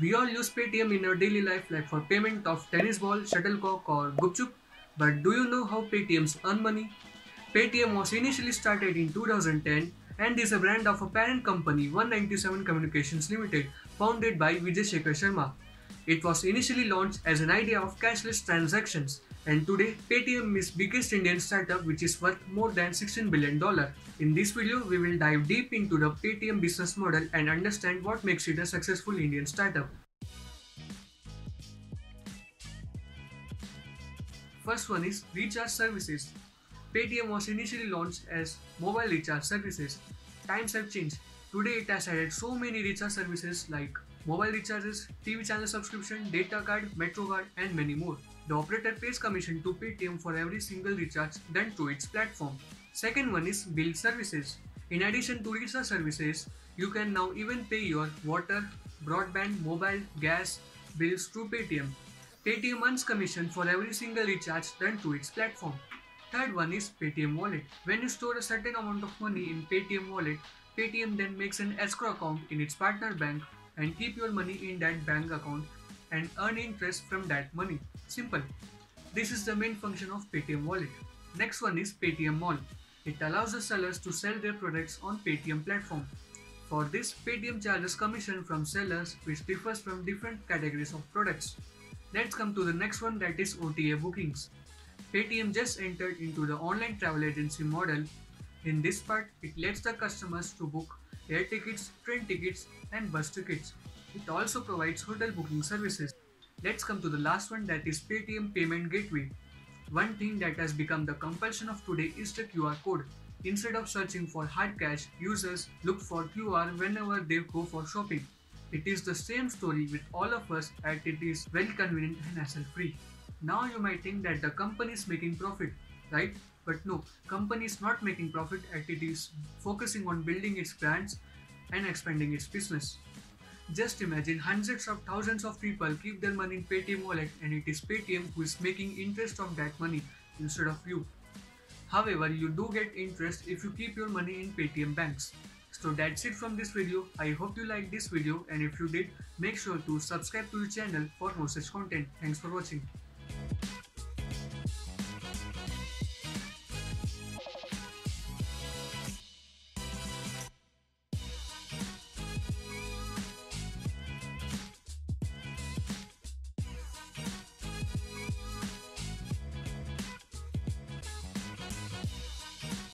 We all use Paytm in our daily life like for payment of tennis ball, shuttlecock or gupchup. But do you know how Paytms earn money? Paytm was initially started in 2010 and is a brand of a parent company One97 Communications Limited founded by Vijay Shekhar Sharma. It was initially launched as an idea of cashless transactions and today Paytm is biggest Indian startup which is worth more than 16 billion dollar. In this video we will dive deep into the Paytm business model and understand what makes it a successful Indian startup. First one is recharge services. Paytm was initially launched as mobile recharge services. Times have changed. Today it has added so many recharge services like mobile recharges, TV channel subscription, data card, metro card and many more. The operator pays commission to Paytm for every single recharge done through its platform. Second one is bill services. In addition to recharge services, you can now even pay your water, broadband, mobile, gas bills through Paytm. Paytm earns commission for every single recharge done through its platform. Third one is Paytm Wallet. When you store a certain amount of money in Paytm Wallet, Paytm then makes an escrow account in its partner bank and keep your money in that bank account and earn interest from that money. Simple. This is the main function of Paytm Wallet. Next one is Paytm Mall. It allows the sellers to sell their products on Paytm platform. For this, Paytm charges commission from sellers which differs from different categories of products. Let's come to the next one that is OTA bookings. Paytm just entered into the online travel agency model. In this part, it lets the customers to book air tickets, train tickets and bus tickets. It also provides hotel booking services. Let's come to the last one that is Paytm Payment Gateway. One thing that has become the compulsion of today is the QR code. Instead of searching for hard cash, users look for QR whenever they go for shopping. It is the same story with all of us and it is very convenient and hassle free. Now you might think that the company is making profit, right? But no, company is not making profit and it is focusing on building its brands and expanding its business. Just imagine hundreds of thousands of people keep their money in Paytm wallet and it is Paytm who is making interest on that money instead of you. However, you do get interest if you keep your money in Paytm banks. So that's it from this video. I hope you liked this video and if you did, make sure to subscribe to the channel for more such content. Thanks for watching.